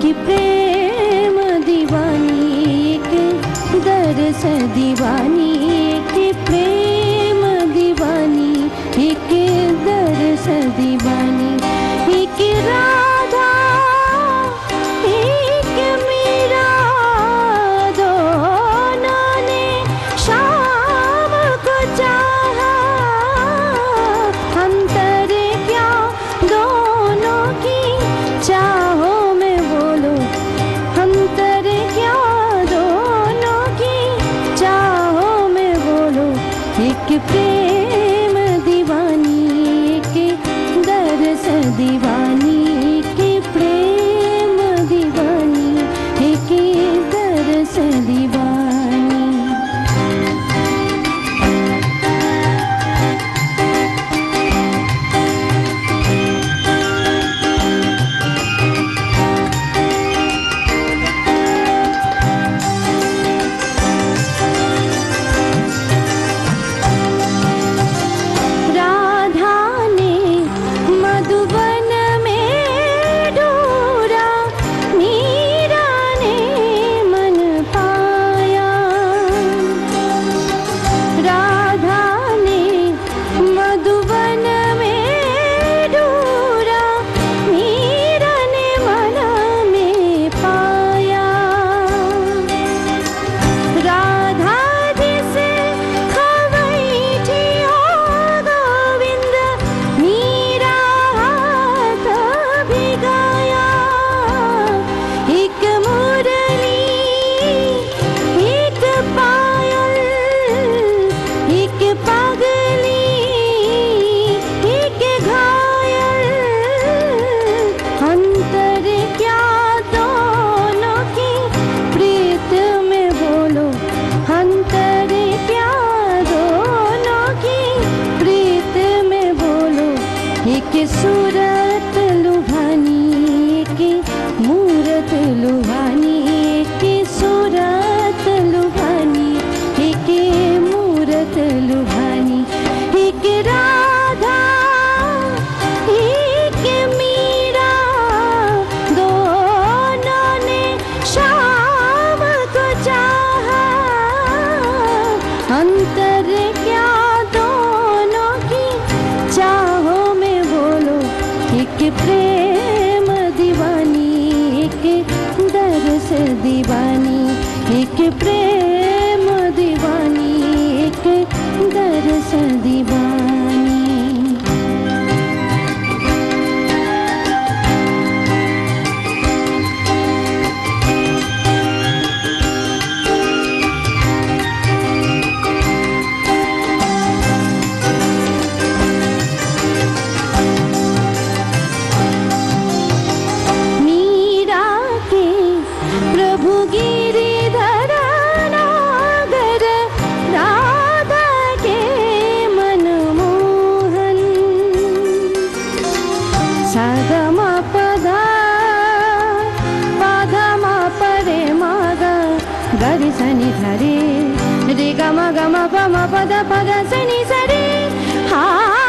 कि प्रेम दीवानी एक दरस दीवानी एक प्रेम दीवानी एक दरस दीवानी एक पे మూరతులు सदी रि गम गम पद पदा सनि सरि